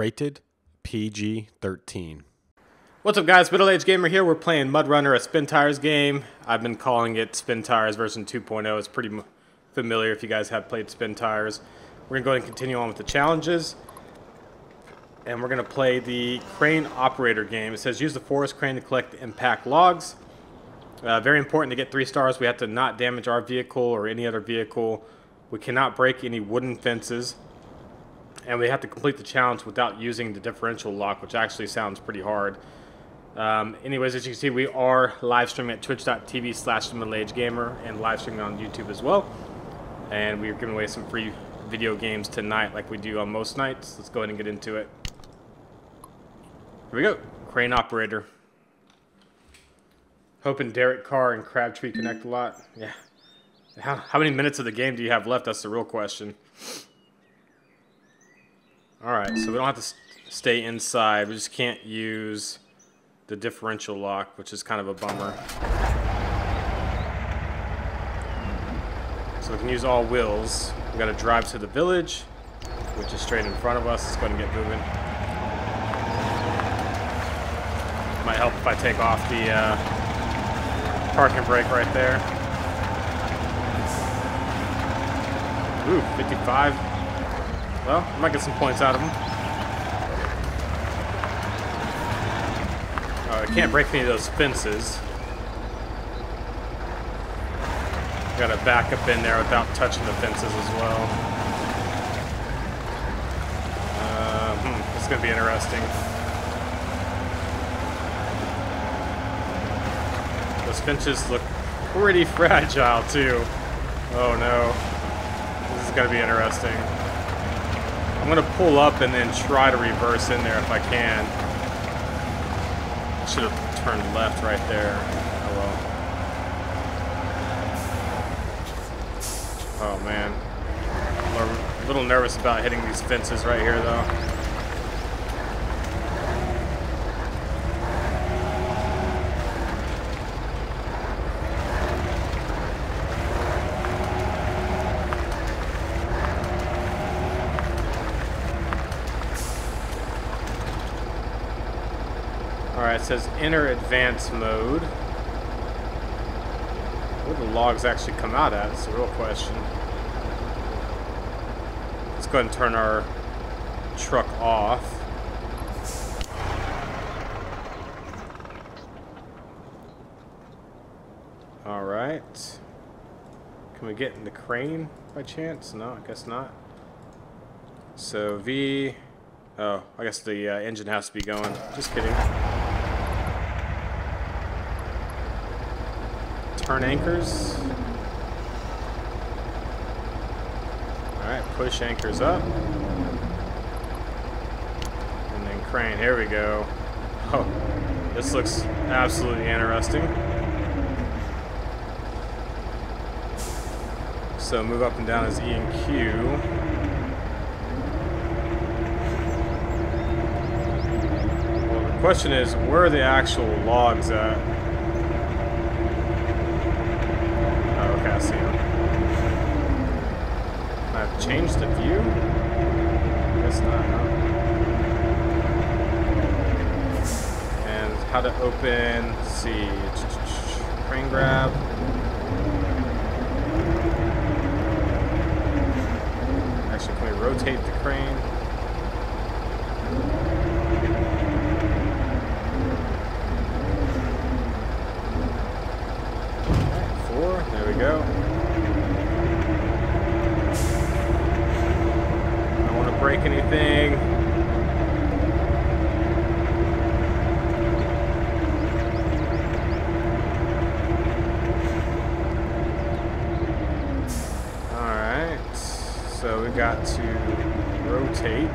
Rated PG 13. What's up, guys? Middle Age Gamer here. We're playing Mud Runner, a Spin Tires game. I've been calling it Spin Tires version 2.0. It's pretty familiar if you guys have played Spin Tires. We're going to go ahead and continue on with the challenges. And we're going to play the Crane Operator game. It says use the forest crane to collect impact logs. Uh, very important to get three stars. We have to not damage our vehicle or any other vehicle. We cannot break any wooden fences. And we have to complete the challenge without using the differential lock, which actually sounds pretty hard. Um, anyways, as you can see, we are live streaming at twitch.tv slash gamer and live streaming on YouTube as well. And we're giving away some free video games tonight, like we do on most nights. Let's go ahead and get into it. Here we go. Crane operator. Hoping Derek Carr and Crabtree connect a lot. Yeah. How, how many minutes of the game do you have left? That's the real question. Alright, so we don't have to stay inside. We just can't use the differential lock, which is kind of a bummer. So we can use all wheels. We gotta drive to the village, which is straight in front of us. Let's go ahead and get moving. Might help if I take off the uh, parking brake right there. Ooh, 55. Well, I might get some points out of him. Uh, I can't break any of those fences. Gotta back up in there without touching the fences as well. Uh, hmm, is gonna be interesting. Those fences look pretty fragile too. Oh no. This is gonna be interesting. I'm gonna pull up and then try to reverse in there if I can. Should have turned left right there. Oh. Oh man. I'm a little nervous about hitting these fences right here though. Says enter advanced mode. Where the logs actually come out at? It's the real question. Let's go ahead and turn our truck off. Alright. Can we get in the crane by chance? No, I guess not. So V. Oh, I guess the uh, engine has to be going. Just kidding. Turn anchors. Alright, push anchors up. And then crane. Here we go. Oh, this looks absolutely interesting. So move up and down as E and Q. Well, the question is, where are the actual logs at? I see. I've changed the view? Guess not, huh? And how to open, let's see, crane grab. Actually, can we rotate the crane? Four, there we go. I don't want to break anything. Alright, so we got to rotate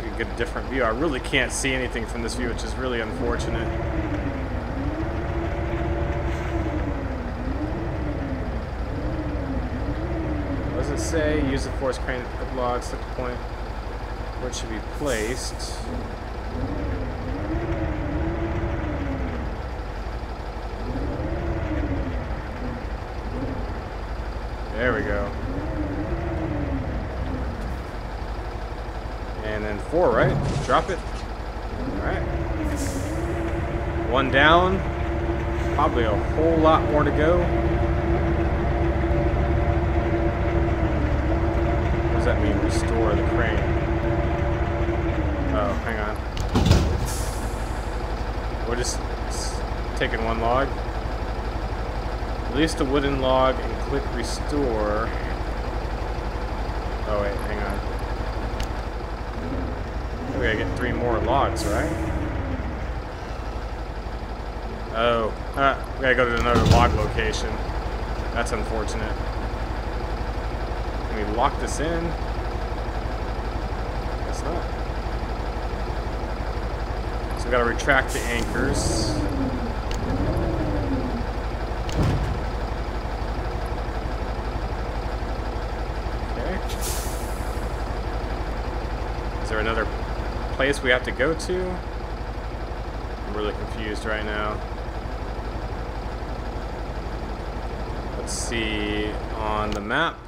so we can get a different view. I really can't see anything from this view, which is really unfortunate. What does it say? Use the force crane to logs, set the point where it should be placed. There we go. And then four, right? Drop it. Alright. One down. Probably a whole lot more to go. What does that mean, restore the crane? Oh, hang on. We're just taking one log. Release the wooden log and click restore. Oh wait, hang on. We gotta get three more logs, right? Oh, uh, we gotta go to another log location. That's unfortunate. Can we lock this in? Guess not. So we gotta retract the anchors. Okay. Is there another place we have to go to? I'm really confused right now. Let's see on the map.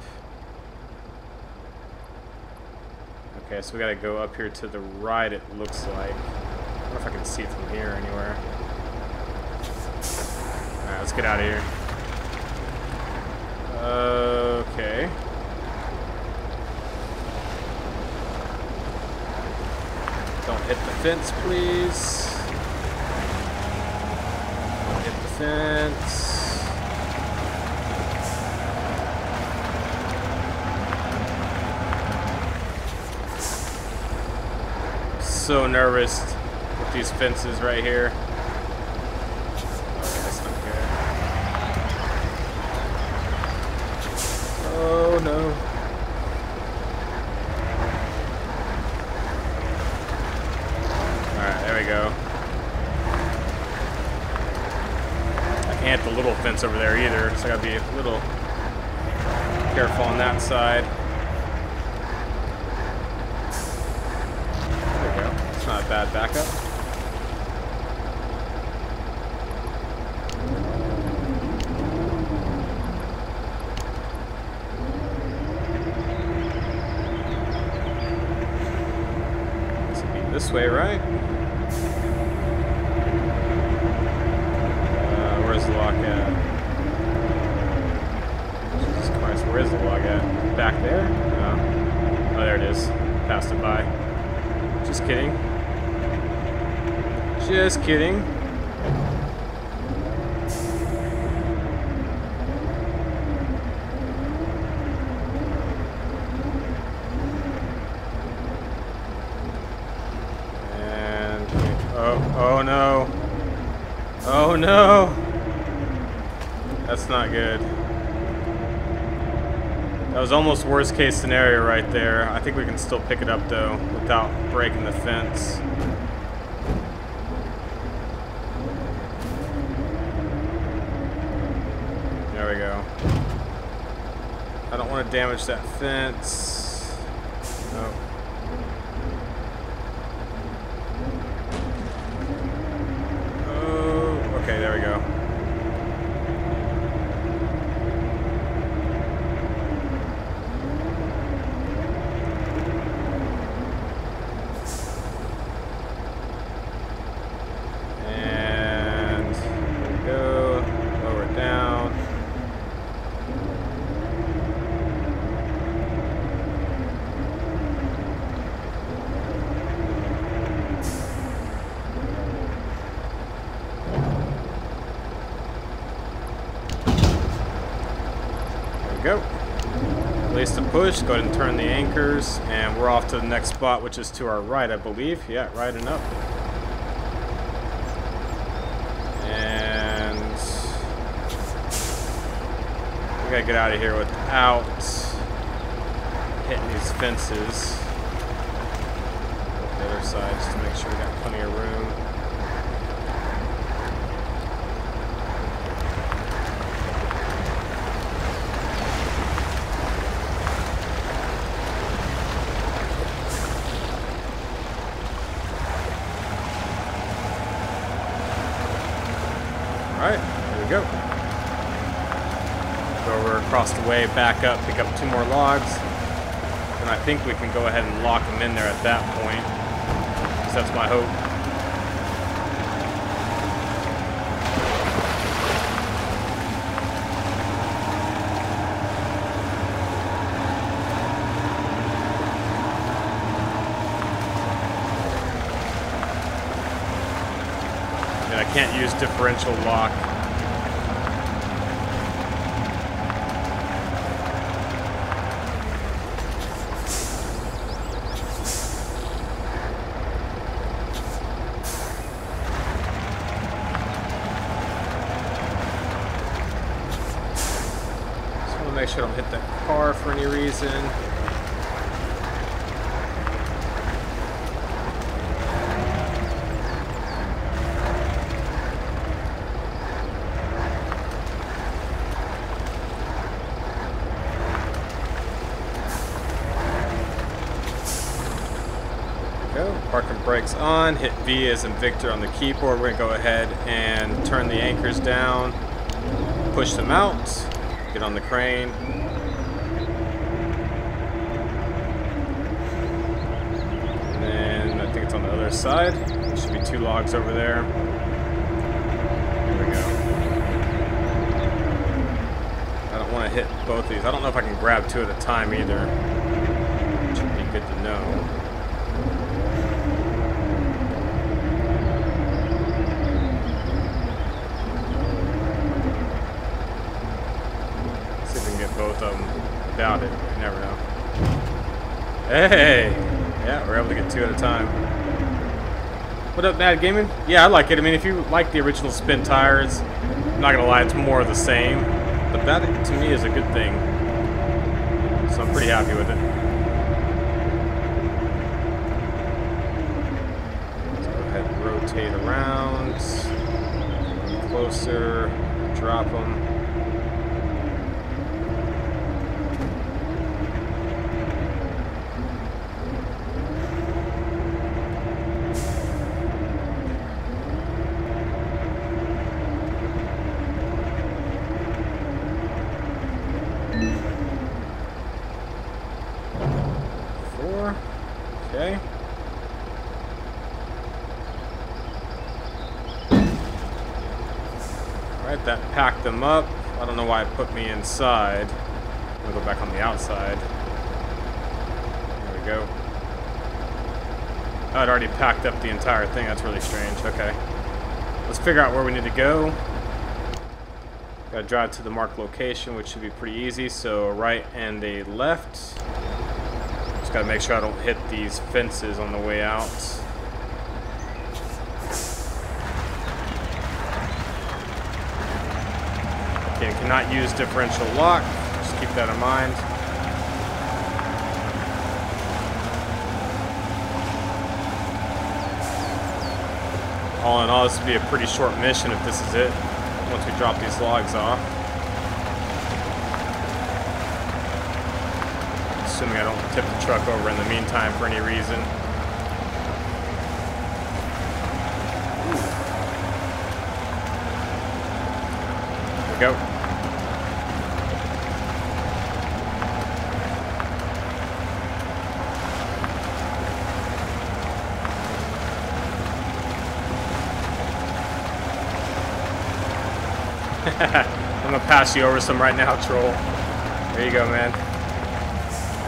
Okay, so we gotta go up here to the right, it looks like. I wonder if I can see from here anywhere. Alright, let's get out of here. Okay. Don't hit the fence, please. Hit the fence. So nervous with these fences right here. Okay, that's not good. Oh no. Alright, there we go. I can't hit the little fence over there either, so I gotta be a little careful on that side. There we go. It's not a bad backup. This be this way, right? Uh, where's the lock at? Jesus Christ, where is the log at? Back there? No. Oh, there it is. Passed it by. Just kidding. Just kidding. And oh, oh no. Oh no. That's not good. That was almost worst case scenario right there. I think we can still pick it up though without breaking the fence. There we go. I don't want to damage that fence. Nope. Oh, okay, there we go. And there we go. Lower it down. There we go. Release the push, go ahead and turn the anchors, and we're off to the next spot, which is to our right, I believe. Yeah, right and up. And we gotta get out of here without hitting these fences. The other side, just to make sure we got plenty of room. Alright, there we go. Go over across the way, back up, pick up two more logs. And I think we can go ahead and lock them in there at that point. That's my hope. And I can't use differential lock. Just want to make sure I don't hit that car for any reason. go. Parking brakes on. Hit V as in Victor on the keyboard. We're to go ahead and turn the anchors down. Push them out. Get on the crane. And I think it's on the other side. There should be two logs over there. We go. I don't want to hit both these. I don't know if I can grab two at a time either. Which would be good to know. See if we can get both of without it. You never know. Hey! Yeah, we're able to get two at a time. What up, Mad Gaming? Yeah, I like it. I mean, if you like the original spin tires, I'm not gonna lie, it's more of the same. But that, to me, is a good thing. So I'm pretty happy with it. Let's go ahead and rotate around. Closer. Drop them. Four. Okay. Alright, that packed them up. I don't know why it put me inside. I'm gonna go back on the outside. There we go. Oh, it already packed up the entire thing. That's really strange. Okay. Let's figure out where we need to go. Gotta drive to the marked location, which should be pretty easy. So right and a left. Just gotta make sure I don't hit these fences on the way out. Again, cannot use differential lock. Just keep that in mind. All in all, this would be a pretty short mission if this is it. Once we drop these logs off. Assuming I don't tip the truck over in the meantime for any reason. Go. I'm gonna pass you over some right now, troll. There you go, man.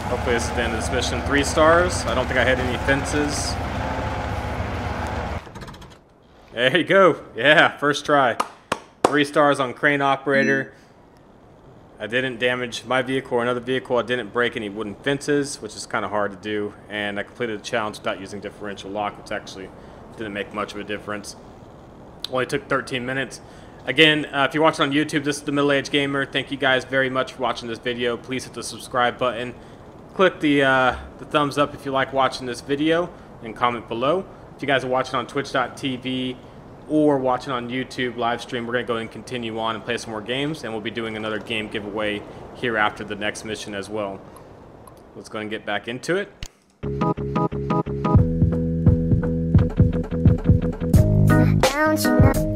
Hopefully this is the end of this mission. Three stars. I don't think I hit any fences. There you go. Yeah, first try. Three stars on crane operator. I didn't damage my vehicle or another vehicle. I didn't break any wooden fences, which is kind of hard to do. And I completed the challenge without using differential lock, which actually didn't make much of a difference. Only took 13 minutes. Again, uh, if you're watching on YouTube, this is the Middle Age Gamer. Thank you guys very much for watching this video. Please hit the subscribe button. Click the, uh, the thumbs up if you like watching this video and comment below. If you guys are watching on twitch.tv or watching on YouTube live stream, we're going to go and continue on and play some more games. And we'll be doing another game giveaway here after the next mission as well. Let's go and get back into it. Don't you know